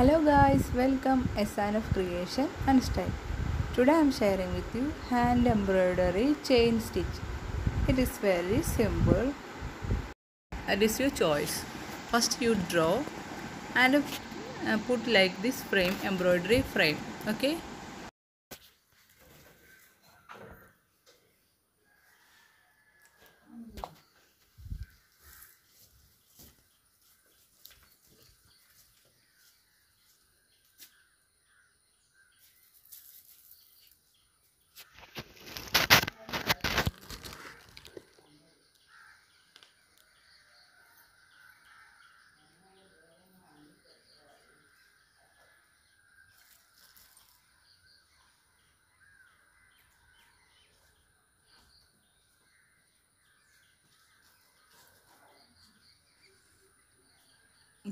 Hello guys, welcome a sign of creation and style. Today I am sharing with you hand embroidery chain stitch. It is very simple. It is your choice. First you draw and uh, put like this frame embroidery frame. Okay.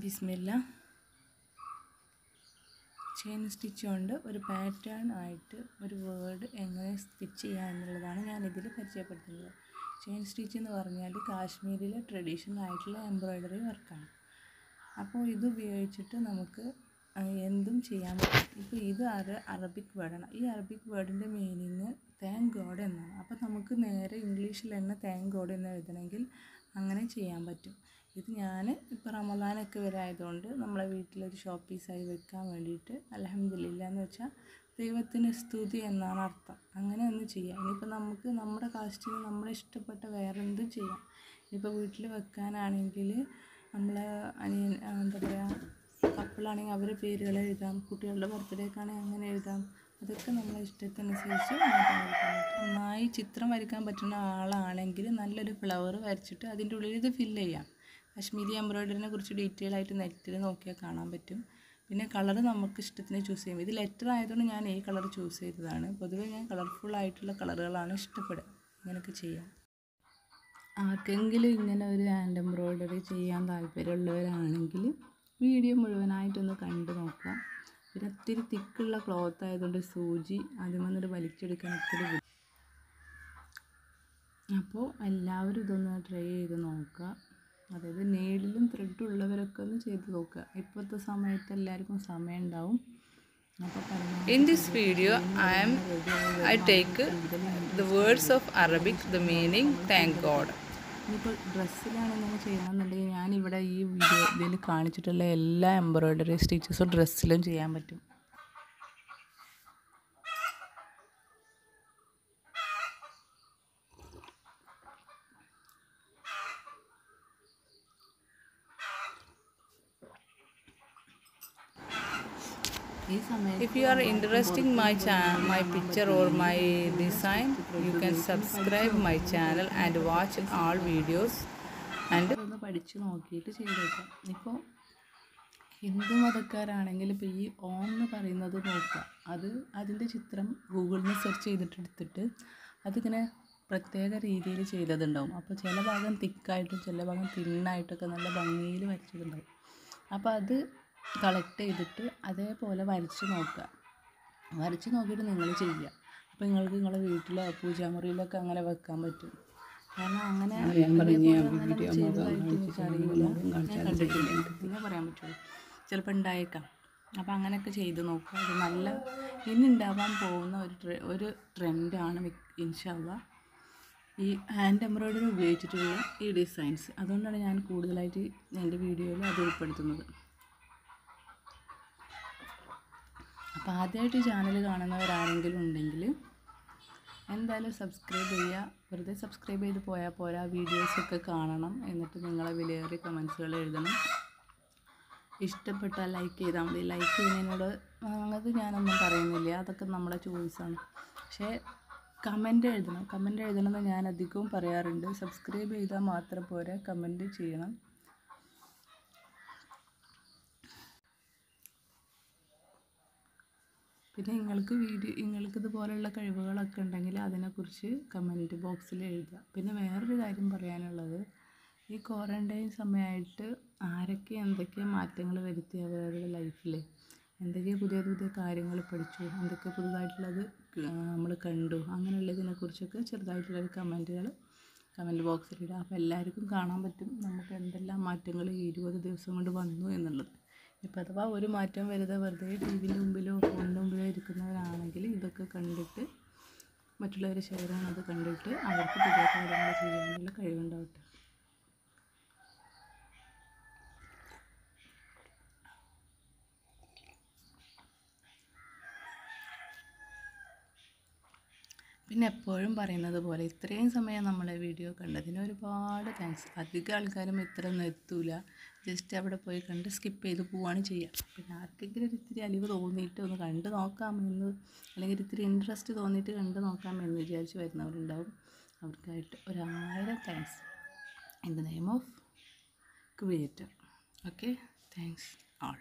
ബിസ്മില്ല. Chain stitch കൊണ്ട് ഒരു pattern ആയിട്ട് ഒരു word എങ്ങനെ stitch ചെയ്യുക എന്നുള്ളതാണ് ഞാനിതിൽ പരിചയപ്പെടുത്തുന്നത്. ചെയിൻ സ്റ്റിച്ച് എന്ന് പറഞ്ഞാൽ കാശ്മീരിലെ ട്രഡീഷണൽ ആയിട്ടുള്ള എംബ്രോയ്ഡറി വർക്കാണ്. അപ്പോൾ ഇത് ഉപയോഗിച്ചിട്ട് നമുക്ക് എന്തും ചെയ്യാൻ പറ്റും. ഇപ്പോൾ ഇത് അറ അറബിക് വേർഡാണ് ഈ അറബിക് വേർഡിന്റെ മീനിങ് താങ്ക് ഗോഡ് എന്നാണ്. അപ്പോൾ നമുക്ക് നേരെ ഇംഗ്ലീഷിൽ തന്നെ താങ്ക് ഗോഡ് എന്ന് എഴുതണമെങ്കിൽ അങ്ങനെ ചെയ്യാൻ പറ്റും. ഇത് ഞാൻ ഇപ്പോൾ റമദാനൊക്കെ വരായതുകൊണ്ട് നമ്മളെ വീട്ടിലൊരു ഷോ പീസായി വെക്കാൻ വേണ്ടിയിട്ട് അലഹമില്ല എന്ന് വെച്ചാൽ ദൈവത്തിന് സ്തുതി എന്നാണ് അർത്ഥം. അങ്ങനെ ഒന്ന് ചെയ്യാം. ഇനിയിപ്പോൾ നമുക്ക് നമ്മുടെ കാസ്റ്റിന് നമ്മുടെ ഇഷ്ടപ്പെട്ട വേറെ എന്തും ചെയ്യാം. ഇനിയിപ്പോൾ വീട്ടിൽ വെക്കാനാണെങ്കിൽ നമ്മളെ അനിയൻ എന്താ പറയുക കപ്പിളാണെങ്കിൽ അവരെ പേരുകൾ എഴുതാം. കുട്ടികളുടെ ബർത്ത്ഡേക്കാണെങ്കിൽ അങ്ങനെ എഴുതാം. അതൊക്കെ നമ്മളെ ഇഷ്ടത്തിനനുസരിച്ച് നന്നായി ചിത്രം വരയ്ക്കാൻ പറ്റുന്ന ആളാണെങ്കിൽ നല്ലൊരു ഫ്ലവർ വരച്ചിട്ട് അതിന്റെ ഉള്ളിൽ ഇത് ഫില്ല് ചെയ്യാം. കാശ്മീരി എംബ്രോയ്ഡറിനെ കുറിച്ച് ഡീറ്റെയിൽ ആയിട്ട് നെറ്റിൽ നോക്കിയാൽ കാണാൻ പറ്റും. പിന്നെ കളർ നമുക്ക് ഇഷ്ടത്തിന് ചൂസ് ചെയ്യും. ഇത് ലെറ്റർ ആയതുകൊണ്ട് ഞാൻ ഈ കളർ ചൂസ് ചെയ്തതാണ്. പൊതുവെ ഞാൻ കളർഫുൾ ആയിട്ടുള്ള കളറുകളാണ് ഇഷ്ടപ്പെടുക. ഇങ്ങനെയൊക്കെ ചെയ്യാം. ആർക്കെങ്കിലും ഇങ്ങനെ ഒരു ഹാൻഡ് എംബ്രോയ്ഡറി ചെയ്യാൻ താല്പര്യമുള്ളവരാണെങ്കിൽ വീഡിയോ മുഴുവനായിട്ടൊന്ന് കണ്ടു നോക്കാം. പിന്നെ ഒത്തിരി തിക്കുള്ള ക്ലോത്ത് ആയതുകൊണ്ട് സൂചി ആദ്യം വന്നിട്ട് വലിച്ചെടുക്കാൻ ഒത്തിരി അപ്പോൾ എല്ലാവരും ഇതൊന്ന് ട്രൈ ചെയ്ത് നോക്കുക. അതായത് നെയിലും ത്രെഡും ഉള്ളവരൊക്കെ ഒന്ന് ചെയ്ത് നോക്കുക. ഇപ്പോഴത്തെ സമയത്ത് എല്ലാവർക്കും സമയം ഉണ്ടാവും in this video I I I take the words of Arabic Arabic, meaning thank God God. ഇനിയിപ്പോൾ ഡ്രസ്സിലാണ് ഇങ്ങനെ ചെയ്യണമെന്നുണ്ടെങ്കിൽ ഞാനിവിടെ ഈ വീഡിയോ ഇതിൽ കാണിച്ചിട്ടുള്ള എല്ലാ എംബ്രോയ്ഡറി സ്റ്റിച്ചസും ഡ്രസ്സിലും ചെയ്യാൻ പറ്റും. If you are interested in my channel, my picture or my design, you can subscribe my channel and watch all videos. And ഒന്ന് പഠിച്ചു നോക്കിയിട്ട് ചെയ്തേക്കാം. ഇപ്പോൾ ഹിന്ദു മതക്കാരാണെങ്കിൽ ഇപ്പോൾ ഈ ഓം എന്ന് പറയുന്നത് നോക്കുക അത് അതിന്റെ ചിത്രം ഗൂഗിളിൽ നിന്ന് സെർച്ച് ചെയ്തിട്ട് എടുത്തിട്ട് അതിങ്ങനെ പ്രത്യേക രീതിയിൽ ചെയ്തതുണ്ടാവും. അപ്പോൾ ചില ഭാഗം തിക്കായിട്ടും ചില ഭാഗം തിന്നായിട്ടൊക്കെ നല്ല ഭംഗിയിൽ വരച്ചിട്ടുണ്ടാവും. അപ്പോൾ അത് കളക്ട് ചെയ്തിട്ട് അതേപോലെ വരച്ച് നോക്കുക. വരച്ച് നോക്കിയിട്ട് നിങ്ങൾ ചെയ്യുക. അപ്പോൾ നിങ്ങൾക്ക് നിങ്ങളുടെ വീട്ടിലോ പൂജാമുറിയിലൊക്കെ അങ്ങനെ വെക്കാൻ പറ്റും. കാരണം അങ്ങനെ പിന്നെ പറയാൻ പറ്റുള്ളൂ. ചിലപ്പോൾ ഉണ്ടായേക്കാം. അപ്പോൾ അങ്ങനെയൊക്കെ ചെയ്ത് നോക്കുക. അത് നല്ല ഇനി ഉണ്ടാവാൻ പോകുന്ന ഒരു ഒരു ട്രെൻഡാണ് ഇൻഷാള്ള ഈ ഹാൻഡ് എംബ്രോയിഡറി ഉപയോഗിച്ചിട്ടുള്ള ഈ ഡിസൈൻസ് അതുകൊണ്ടാണ് ഞാൻ കൂടുതലായിട്ട് എന്റെ വീഡിയോയിൽ അത് ഉൾപ്പെടുത്തുന്നത്. അപ്പോൾ ആദ്യമായിട്ട് ചാനൽ കാണുന്നവരാരെങ്കിലും ഉണ്ടെങ്കിൽ എന്തായാലും സബ്സ്ക്രൈബ് ചെയ്യുക. വെറുതെ സബ്സ്ക്രൈബ് ചെയ്ത് പോയാൽ പോരാ. വീഡിയോസൊക്കെ കാണണം. എന്നിട്ട് നിങ്ങളെ വിലയേറിയ കമൻസുകൾ എഴുതണം. ഇഷ്ടപ്പെട്ടാൽ ലൈക്ക് ചെയ്താൽ മതി. ലൈക്ക് ചെയ്യുന്നതിനോട് അത് ഞാനൊന്നും പറയുന്നില്ല. അതൊക്കെ നമ്മളെ ചോയ്സാണ് പക്ഷേ കമന്റ് എഴുതണം. കമന്റ് എഴുതണമെന്ന് ഞാൻ അധികവും പറയാറുണ്ട്. സബ്സ്ക്രൈബ് ചെയ്താൽ മാത്രം പോരാ. കമന്റ് ചെയ്യണം. പിന്നെ നിങ്ങൾക്ക് വീഡിയോ നിങ്ങൾക്ക് ഇതുപോലെയുള്ള കഴിവുകളൊക്കെ ഉണ്ടെങ്കിൽ അതിനെക്കുറിച്ച് കമന്റ് ബോക്സിൽ എഴുതുക. പിന്നെ വേറൊരു കാര്യം പറയാനുള്ളത് ഈ ക്വാറന്റൈൻ സമയമായിട്ട് ആരൊക്കെ എന്തൊക്കെ മാറ്റങ്ങൾ വരുത്തി അവരവരുടെ ലൈഫിൽ എന്തൊക്കെ പുതിയ പുതിയ കാര്യങ്ങൾ പഠിച്ചു? എന്തൊക്കെ പുതുതായിട്ടുള്ളത് നമ്മൾ കണ്ടു? അങ്ങനെയുള്ളതിനെക്കുറിച്ചൊക്കെ ചെറുതായിട്ടുള്ളൊരു കമന്റുകൾ കമന്റ് ബോക്സിൽ ഇടുക. അപ്പോൾ എല്ലാവർക്കും കാണാൻ പറ്റും നമുക്ക് എന്തെല്ലാം മാറ്റങ്ങൾ ഈ ഇരുപത് ദിവസം കൊണ്ട് വന്നു എന്നുള്ളത്. ഇപ്പോൾ അഥവാ ഒരു മാറ്റം വരുത വെറുതെ ടി വിന്റെ മുമ്പിലോ ഫോണിന്റെ മുമ്പിലോ ഇരിക്കുന്നവരാണെങ്കിൽ ഇതൊക്കെ കണ്ടിട്ട് മറ്റുള്ളവർ ഷെയർ ചെയ്യുന്നത് കണ്ടിട്ട് അവർക്ക് പുതിയ കാര്യങ്ങൾ ചെയ്യാനുള്ള കഴിവുണ്ടാവട്ടെ. പിന്നെ എപ്പോഴും പറയുന്നത് പോലെ ഇത്രയും സമയം നമ്മളെ വീഡിയോ കണ്ടതിന് ഒരുപാട് താങ്ക്സ് അധികം ആൾക്കാരും ഇത്ര ഒന്നും എത്തൂല. ജസ്റ്റ് അവിടെ പോയി കണ്ട് സ്കിപ്പ് ചെയ്ത് പോവുകയാണ് ചെയ്യുക പിന്നെ ആർക്കെങ്കിലും ഒരു ഇത്തിരി അലിവ് തോന്നിയിട്ട് ഒന്ന് കണ്ട് നോക്കാമെന്ന് അല്ലെങ്കിൽ ഇത്തിരി ഇൻട്രസ്റ്റ് തോന്നിയിട്ട് കണ്ട് നോക്കാമെന്ന് വിചാരിച്ച് വരുന്നവരുണ്ടാവും. അവർക്കായിട്ട് ഒരായിരം thanks in the name of creator okay thanks all